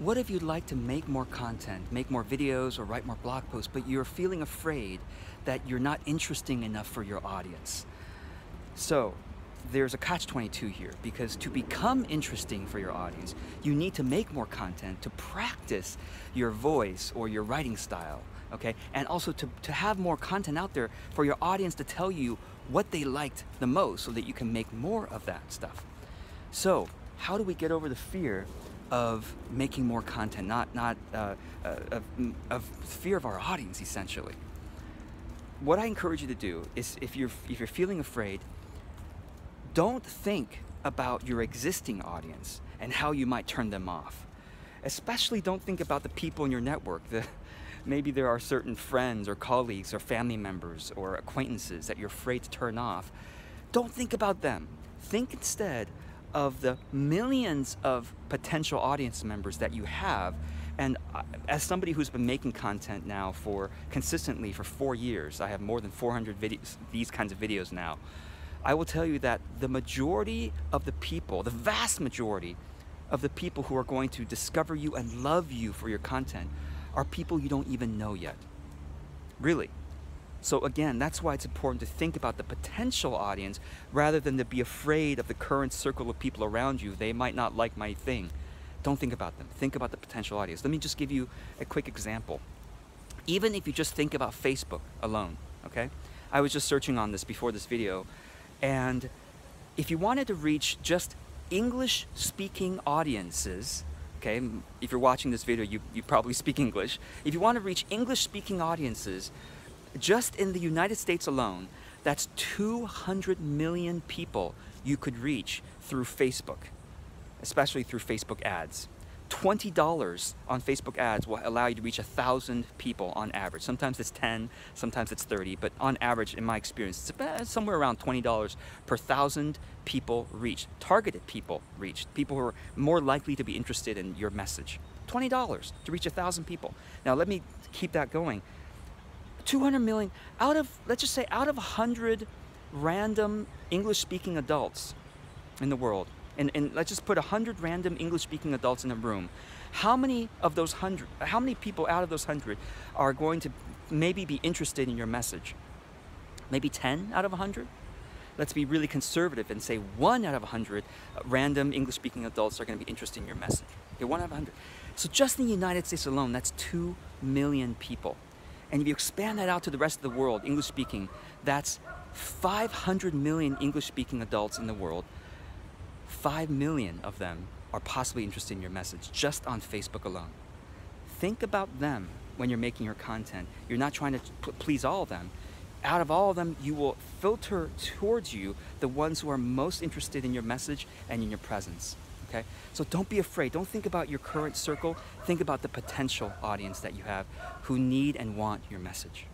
What if you'd like to make more content, make more videos, or write more blog posts, but you're feeling afraid that you're not interesting enough for your audience? So, there's a catch 22 here because to become interesting for your audience, you need to make more content to practice your voice or your writing style, okay? And also to, to have more content out there for your audience to tell you what they liked the most so that you can make more of that stuff. So, how do we get over the fear of making more content, not, not uh, uh, of, of fear of our audience, essentially. What I encourage you to do is if you're, if you're feeling afraid, don't think about your existing audience and how you might turn them off. Especially don't think about the people in your network. The, maybe there are certain friends or colleagues or family members or acquaintances that you're afraid to turn off. Don't think about them. Think instead of the millions of potential audience members that you have. And as somebody who's been making content now for consistently for four years, I have more than 400 videos, these kinds of videos now. I will tell you that the majority of the people, the vast majority of the people who are going to discover you and love you for your content are people you don't even know yet. Really. So again, that's why it's important to think about the potential audience rather than to be afraid of the current circle of people around you. They might not like my thing. Don't think about them. Think about the potential audience. Let me just give you a quick example. Even if you just think about Facebook alone, okay? I was just searching on this before this video, and if you wanted to reach just English speaking audiences, okay, if you're watching this video, you, you probably speak English. If you want to reach English speaking audiences, just in the United States alone, that's 200 million people you could reach through Facebook, especially through Facebook ads. $20 on Facebook ads will allow you to reach a thousand people on average. Sometimes it's 10, sometimes it's 30, but on average, in my experience, it's about somewhere around $20 per thousand people reached, targeted people reached, people who are more likely to be interested in your message. $20 to reach a thousand people. Now let me keep that going. 200 million out of, let's just say, out of 100 random English speaking adults in the world, and, and let's just put 100 random English speaking adults in a room, how many of those 100, how many people out of those 100 are going to maybe be interested in your message? Maybe 10 out of 100? Let's be really conservative and say one out of 100 random English speaking adults are going to be interested in your message. Okay, one out of 100. So just in the United States alone, that's 2 million people. And if you expand that out to the rest of the world, English speaking, that's 500 million English speaking adults in the world. 5 million of them are possibly interested in your message just on Facebook alone. Think about them when you're making your content. You're not trying to please all of them. Out of all of them, you will filter towards you the ones who are most interested in your message and in your presence okay? So don't be afraid. Don't think about your current circle. Think about the potential audience that you have who need and want your message.